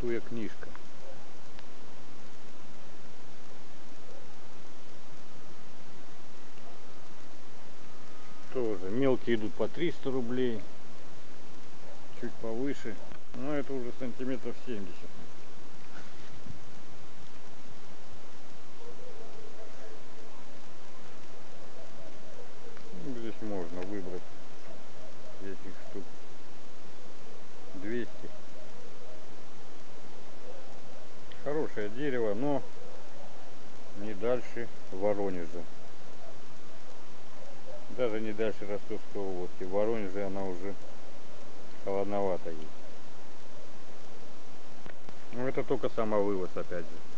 рисуя книжка. Тоже мелкие идут по 300 рублей, чуть повыше. Но это уже сантиметров 70. Ну, Здесь можно выбрать этих штук 200. Хорошее дерево, но не дальше Воронежа. Даже не дальше Ростовской области. В Воронеже она уже холодновато есть. Ну это только самовывоз опять же.